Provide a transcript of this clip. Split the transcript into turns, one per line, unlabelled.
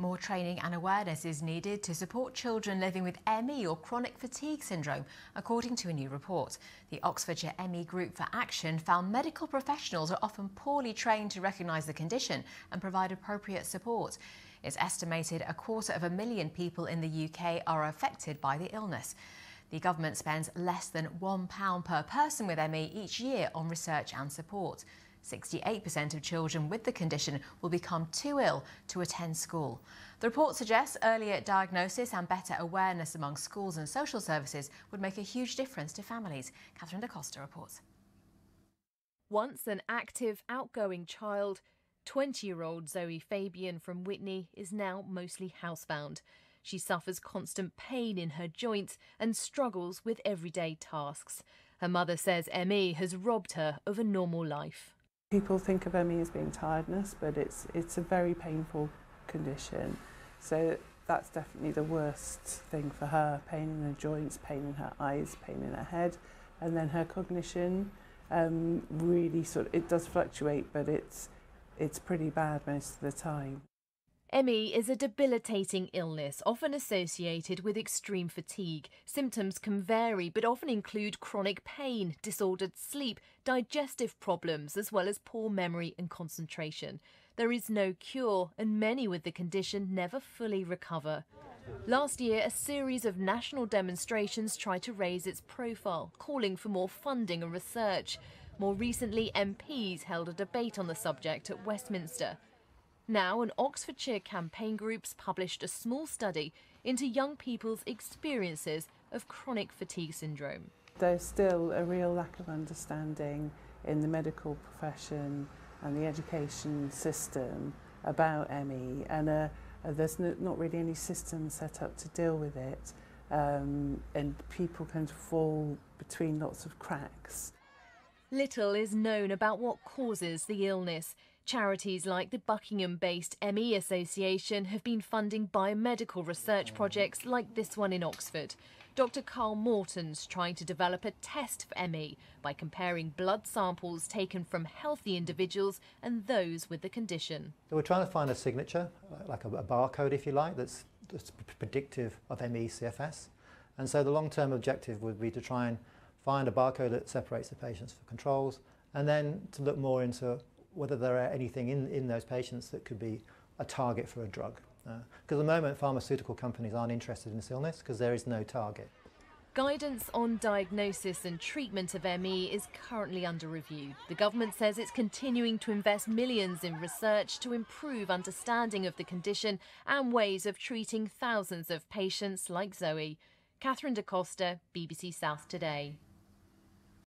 More training and awareness is needed to support children living with ME or chronic fatigue syndrome, according to a new report. The Oxfordshire ME Group for Action found medical professionals are often poorly trained to recognise the condition and provide appropriate support. It's estimated a quarter of a million people in the UK are affected by the illness. The government spends less than £1 per person with ME each year on research and support. 68% of children with the condition will become too ill to attend school. The report suggests earlier diagnosis and better awareness among schools and social services would make a huge difference to families. Catherine Da Costa reports.
Once an active, outgoing child, 20 year old Zoe Fabian from Witney is now mostly housebound. She suffers constant pain in her joints and struggles with everyday tasks. Her mother says ME has robbed her of a normal life.
People think of ME as being tiredness, but it's, it's a very painful condition. So that's definitely the worst thing for her. Pain in her joints, pain in her eyes, pain in her head. And then her cognition um, really sort of, it does fluctuate, but it's, it's pretty bad most of the time.
ME is a debilitating illness, often associated with extreme fatigue. Symptoms can vary, but often include chronic pain, disordered sleep, digestive problems, as well as poor memory and concentration. There is no cure, and many with the condition never fully recover. Last year, a series of national demonstrations tried to raise its profile, calling for more funding and research. More recently, MPs held a debate on the subject at Westminster. Now, an Oxfordshire campaign group's published a small study into young people's experiences of chronic fatigue syndrome.
There's still a real lack of understanding in the medical profession and the education system about ME and uh, uh, there's no, not really any system set up to deal with it um, and people can fall between lots of cracks.
Little is known about what causes the illness. Charities like the Buckingham-based ME Association have been funding biomedical research projects like this one in Oxford. Dr Karl Morten's trying to develop a test for ME by comparing blood samples taken from healthy individuals and those with the condition.
So we're trying to find a signature, like a, barcode if you like, that's, that's predictive of ME CFS. And so the long-term objective would be to try and find a barcode that separates the patients from controls and then to look more into whether there are anything in, in those patients that could be a target for a drug. Because uh, at the moment pharmaceutical companies aren't interested in this illness because there is no target.
Guidance on diagnosis and treatment of ME is currently under review. The government says it's continuing to invest millions in research to improve understanding of the condition and ways of treating thousands of patients like Zoe. Catherine Da Costa, BBC South Today.